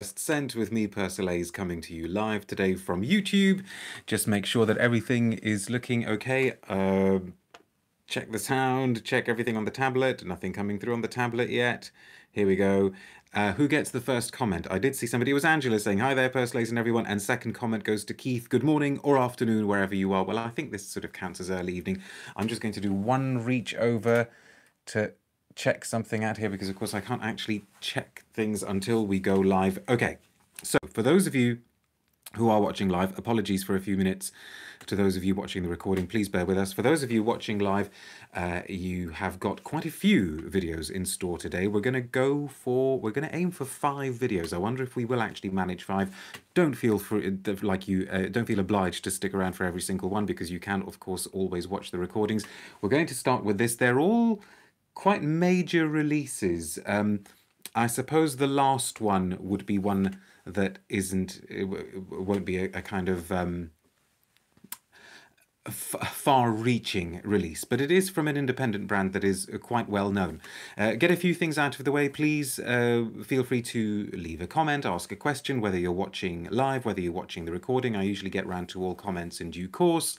Scent with me, Persolaise, coming to you live today from YouTube. Just make sure that everything is looking okay. Uh, check the sound, check everything on the tablet. Nothing coming through on the tablet yet. Here we go. Uh, who gets the first comment? I did see somebody. It was Angela saying, Hi there, Persolaise and everyone. And second comment goes to Keith. Good morning or afternoon, wherever you are. Well, I think this sort of counts as early evening. I'm just going to do one reach over to check something out here because of course I can't actually check things until we go live. Okay, so for those of you who are watching live, apologies for a few minutes to those of you watching the recording, please bear with us. For those of you watching live, uh, you have got quite a few videos in store today. We're going to go for, we're going to aim for five videos. I wonder if we will actually manage five. Don't feel for, like you, uh, don't feel obliged to stick around for every single one because you can, of course, always watch the recordings. We're going to start with this. They're all quite major releases. Um, I suppose the last one would be one that isn't, it, won't be a, a kind of um, far-reaching release, but it is from an independent brand that is uh, quite well known. Uh, get a few things out of the way, please. Uh, feel free to leave a comment, ask a question, whether you're watching live, whether you're watching the recording. I usually get round to all comments in due course.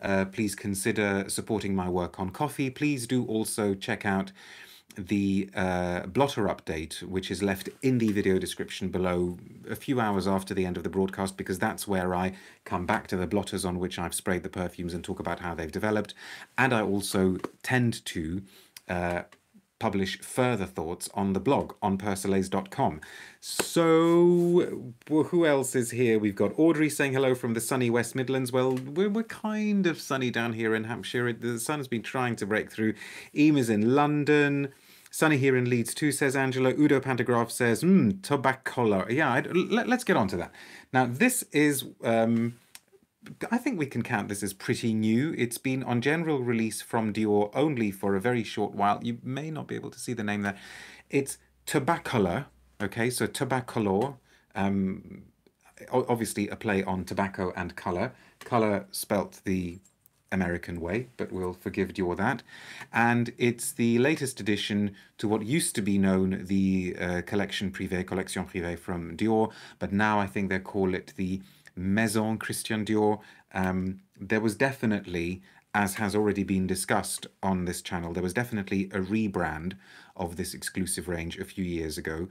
Uh, please consider supporting my work on Ko-fi. Please do also check out the uh, blotter update, which is left in the video description below a few hours after the end of the broadcast, because that's where I come back to the blotters on which I've sprayed the perfumes and talk about how they've developed. And I also tend to uh, publish further thoughts on the blog on persolaise.com. So, who else is here? We've got Audrey saying hello from the sunny West Midlands. Well, we're, we're kind of sunny down here in Hampshire. The sun's been trying to break through. Ema's in London. Sunny here in Leeds too, says Angela. Udo Pantograph says, hmm, tobacco. Yeah, I'd, let, us get on to that. Now, this is, um, I think we can count this as pretty new. It's been on general release from Dior only for a very short while. You may not be able to see the name there. It's Tobacolor, okay, so Tobacolor, um, obviously a play on tobacco and color. Color spelt the American way, but we'll forgive Dior that. And it's the latest addition to what used to be known the uh, collection privée, collection privée from Dior, but now I think they call it the Maison Christian Dior. Um, there was definitely, as has already been discussed on this channel, there was definitely a rebrand of this exclusive range a few years ago.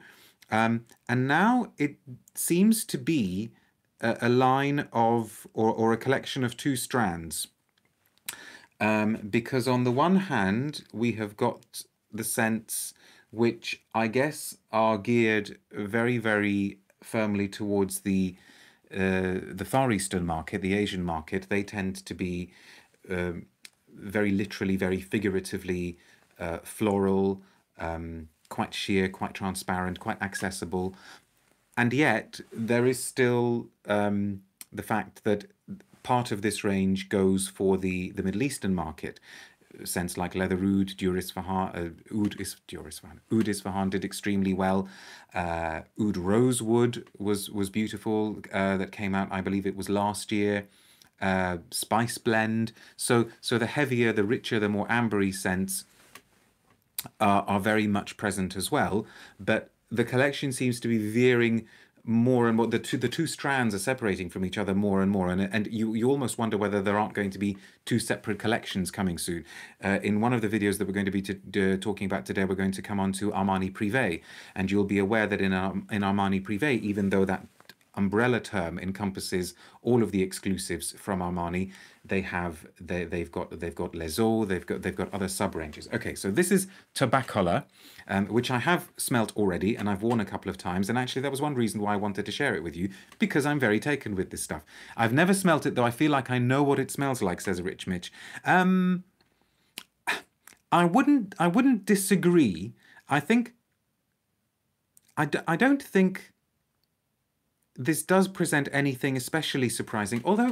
Um, and now it seems to be a, a line of, or, or a collection of two strands um, because on the one hand, we have got the scents which I guess are geared very, very firmly towards the uh, the Far Eastern market, the Asian market. They tend to be um, very literally, very figuratively uh, floral, um, quite sheer, quite transparent, quite accessible. And yet, there is still um, the fact that part of this range goes for the, the Middle Eastern market. Scents like Leather Oud, Dior Isfahan, uh, Oud, is, Dior Isfahan, Oud Isfahan did extremely well. Uh, Oud Rosewood was, was beautiful, uh, that came out, I believe it was last year. Uh, spice blend. So, so the heavier, the richer, the more ambery scents are, are very much present as well. But the collection seems to be veering more and more the two the two strands are separating from each other more and more and and you you almost wonder whether there aren't going to be two separate collections coming soon. Uh, in one of the videos that we're going to be to, uh, talking about today we're going to come on to Armani Privé and you'll be aware that in in Armani Privé even though that umbrella term encompasses all of the exclusives from Armani. They have they they've got they've got Les Eaux, they've got they've got other sub ranges. Okay, so this is Tobacolor, um, which I have smelt already and I've worn a couple of times. And actually, that was one reason why I wanted to share it with you because I'm very taken with this stuff. I've never smelt it though. I feel like I know what it smells like. Says Rich Mitch. Um, I wouldn't I wouldn't disagree. I think I d- I don't think this does present anything especially surprising, although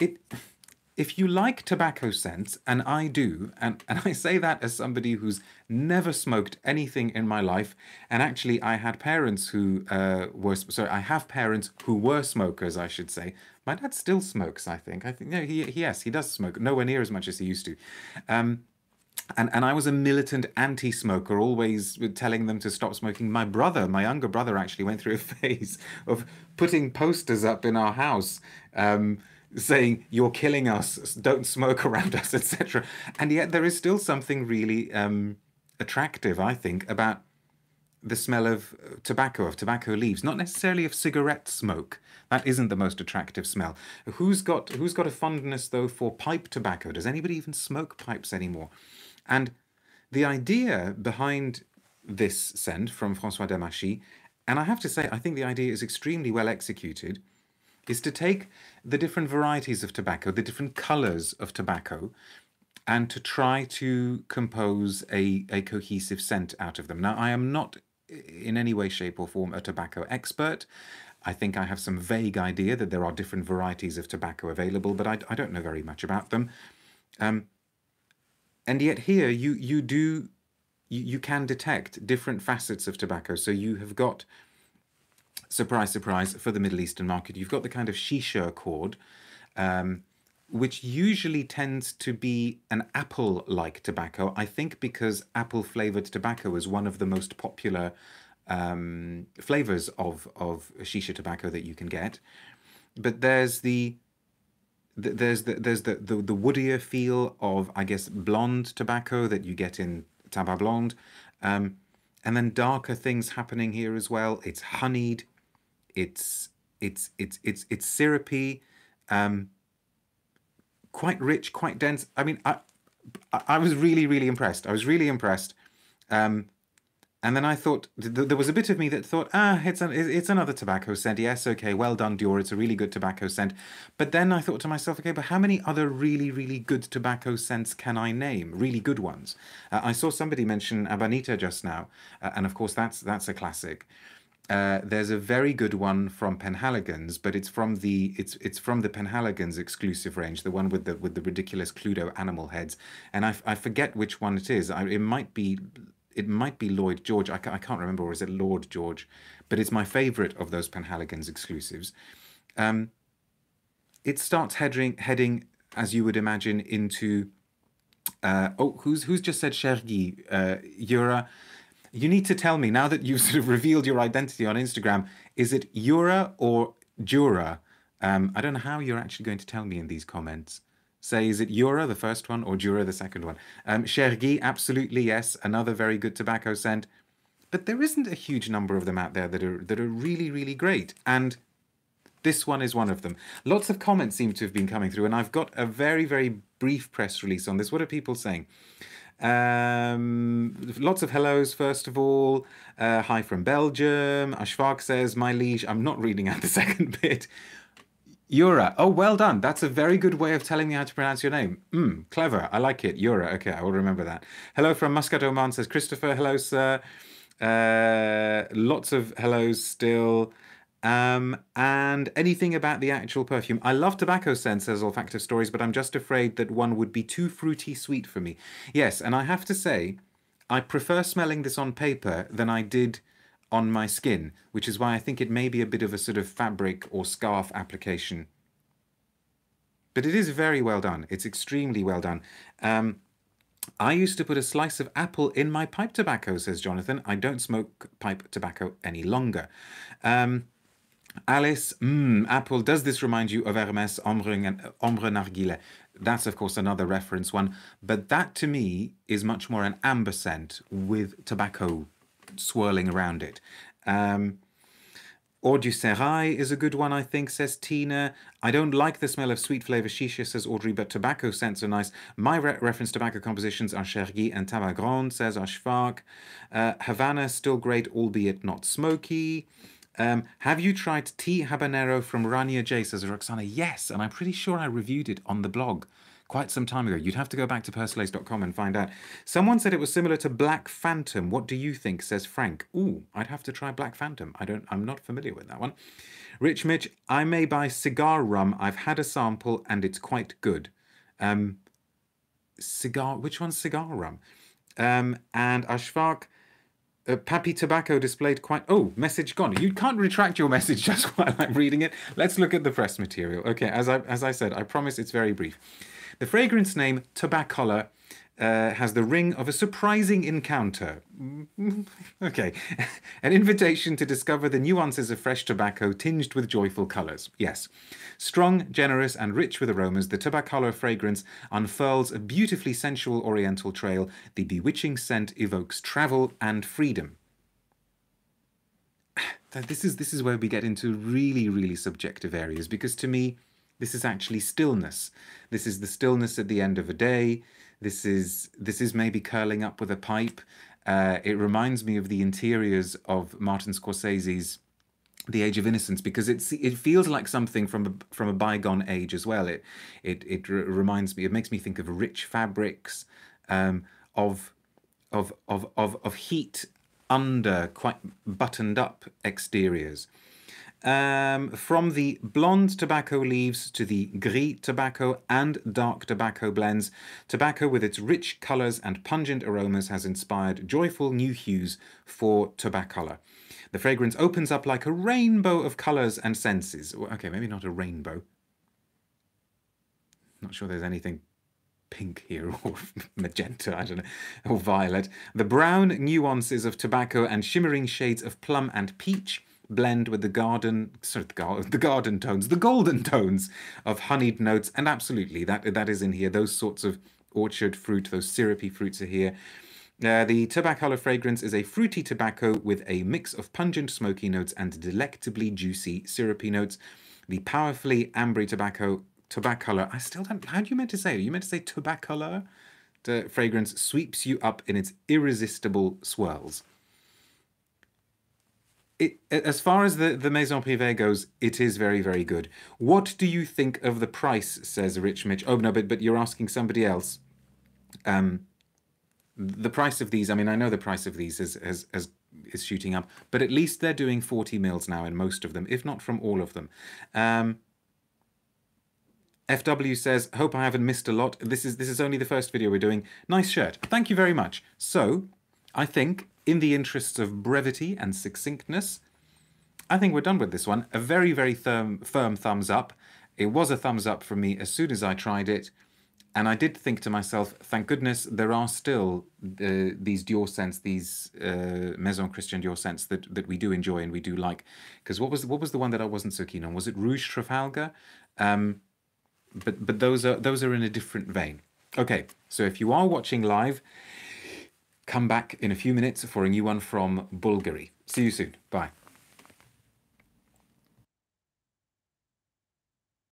it if you like tobacco scents, and I do, and, and I say that as somebody who's never smoked anything in my life, and actually I had parents who uh, were, sorry, I have parents who were smokers, I should say. My dad still smokes, I think. I think, no, he, yes, he does smoke, nowhere near as much as he used to. Um, and and I was a militant anti-smoker, always telling them to stop smoking. My brother, my younger brother, actually went through a phase of putting posters up in our house. Um, saying you're killing us. Don't smoke around us etc and yet there is still something really um, attractive i think about the smell of uh, tobacco of tobacco leaves. Not necessarily of cigarette smoke. That isn't the most attractive smell. Who's got who's got a fondness though for pipe tobacco? Does anybody even smoke pipes anymore and the idea behind this scent from Francois Demachy, and I have to say, I think the idea is extremely well executed, is to take the different varieties of tobacco, the different colors of tobacco, and to try to compose a, a cohesive scent out of them. Now, I am not in any way, shape, or form a tobacco expert. I think I have some vague idea that there are different varieties of tobacco available, but I, I don't know very much about them. Um, and yet here you you do you, you can detect different facets of tobacco. So you have got surprise, surprise for the Middle Eastern market. You've got the kind of shisha accord, um, which usually tends to be an apple-like tobacco. I think because apple-flavored tobacco is one of the most popular um, flavors of of shisha tobacco that you can get. But there's the there's the there's the, the the woodier feel of I guess blonde tobacco that you get in Tabac Blonde, um, and then darker things happening here as well. It's honeyed, it's it's it's it's it's syrupy, um, quite rich, quite dense. I mean, I I was really really impressed. I was really impressed. Um, and then I thought there was a bit of me that thought, ah, it's an, it's another tobacco scent. Yes, okay, well done, Dior. It's a really good tobacco scent. But then I thought to myself, okay, but how many other really, really good tobacco scents can I name? Really good ones. Uh, I saw somebody mention Habanita just now, uh, and of course that's that's a classic. Uh, there's a very good one from Penhaligon's, but it's from the it's it's from the Penhaligon's exclusive range, the one with the with the ridiculous Cluedo animal heads, and I, I forget which one it is. I, it might be it might be Lloyd George. I, I can't remember, or is it Lord George? But it's my favourite of those Penhaligon's exclusives. Um, it starts heading, heading, as you would imagine, into. Uh, oh, who's who's just said Chergui? Uh, Yura. You need to tell me now that you've sort of revealed your identity on Instagram. Is it Yura or Jura? Um, I don't know how you're actually going to tell me in these comments say, is it Jura, the first one, or Jura, the second one? Um, Chergui, absolutely yes, another very good tobacco scent. But there isn't a huge number of them out there that are that are really, really great. And this one is one of them. Lots of comments seem to have been coming through, and I've got a very, very brief press release on this. What are people saying? Um, lots of hellos, first of all. Uh, hi from Belgium. Ashfaq says, My liege, I'm not reading out the second bit. Yura. Oh, well done. That's a very good way of telling me how to pronounce your name. Hmm, clever. I like it. Yura. Okay, I will remember that. Hello from Muscat, Oman, says Christopher. Hello, sir. Uh, lots of hellos still. Um, and anything about the actual perfume. I love tobacco scents, says Olfactive Stories, but I'm just afraid that one would be too fruity sweet for me. Yes, and I have to say, I prefer smelling this on paper than I did on my skin, which is why I think it may be a bit of a sort of fabric or scarf application. But it is very well done. It's extremely well done. Um, I used to put a slice of apple in my pipe tobacco, says Jonathan. I don't smoke pipe tobacco any longer. Um, Alice, mm, apple, does this remind you of Hermes Ambre, Ambre Narguilé? That's, of course, another reference one. But that, to me, is much more an amber scent with tobacco swirling around it. Um, Eau du is a good one, I think, says Tina. I don't like the smell of sweet flavour shisha, says Audrey, but tobacco scents are nice. My re reference tobacco compositions are Chergui and Tabac Grande, says Ashfaq. Uh, Havana, still great, albeit not smoky. Um, have you tried tea habanero from Rania J, says Roxana? Yes, and I'm pretty sure I reviewed it on the blog quite some time ago. You'd have to go back to persolaise.com and find out. Someone said it was similar to Black Phantom. What do you think? Says Frank. Ooh, I'd have to try Black Phantom. I don't. I'm not familiar with that one. Rich Mitch, I may buy cigar rum. I've had a sample and it's quite good. Um, cigar. Which one's cigar rum? Um, and Ashfaq. Uh, Pappy Tobacco displayed quite. Oh, message gone. You can't retract your message just while I'm reading it. Let's look at the press material. Okay, as I as I said, I promise it's very brief. The fragrance name Tobacolor uh, has the ring of a surprising encounter. okay. An invitation to discover the nuances of fresh tobacco tinged with joyful colours. Yes. Strong, generous, and rich with aromas, the Tobacolor fragrance unfurls a beautifully sensual oriental trail. The bewitching scent evokes travel and freedom. This is, this is where we get into really, really subjective areas because to me, this is actually stillness. This is the stillness at the end of a day. This is this is maybe curling up with a pipe. Uh, it reminds me of the interiors of Martin Scorsese's The Age of Innocence because it's it feels like something from a, from a bygone age as well. It it it reminds me. It makes me think of rich fabrics, um, of of of of of heat under quite buttoned up exteriors. Um, from the blonde tobacco leaves to the gris tobacco and dark tobacco blends, tobacco with its rich colours and pungent aromas has inspired joyful new hues for Tobacolor. The fragrance opens up like a rainbow of colours and senses. Okay, maybe not a rainbow. Not sure there's anything pink here or magenta, I don't know, or violet. The brown nuances of tobacco and shimmering shades of plum and peach blend with the garden, sorry, the, gar the garden tones, the golden tones of honeyed notes, and absolutely that that is in here. Those sorts of orchard fruit, those syrupy fruits are here. Uh, the tobacco fragrance is a fruity tobacco with a mix of pungent smoky notes and delectably juicy syrupy notes. The powerfully ambery tobacco tobacco I still don't. How do you meant to say it? You meant to say tobacco? The fragrance sweeps you up in its irresistible swirls it, as far as the, the Maison Privée goes, it is very, very good. What do you think of the price, says Rich Mitch. Oh, no, but, but you're asking somebody else. Um, the price of these, I mean, I know the price of these is, is, is, is shooting up, but at least they're doing 40 mils now in most of them, if not from all of them. Um, FW says, hope I haven't missed a lot. This is, this is only the first video we're doing. Nice shirt. Thank you very much. So, I think in the interests of brevity and succinctness, I think we're done with this one. A very, very firm, firm thumbs up. It was a thumbs up from me as soon as I tried it. And I did think to myself, thank goodness there are still uh, these Dior scents, these uh, Maison Christian Dior scents that, that we do enjoy and we do like. Because what was what was the one that I wasn't so keen on? Was it Rouge Trafalgar? Um, but but those are those are in a different vein. Okay, so if you are watching live, Come back in a few minutes for a new one from Bulgari. See you soon. Bye.